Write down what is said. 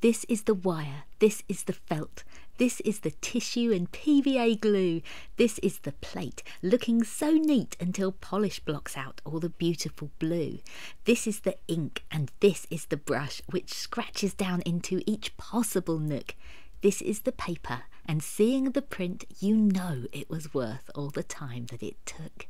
This is the wire, this is the felt, this is the tissue and PVA glue, this is the plate, looking so neat until polish blocks out all the beautiful blue. This is the ink, and this is the brush, which scratches down into each possible nook. This is the paper, and seeing the print, you know it was worth all the time that it took.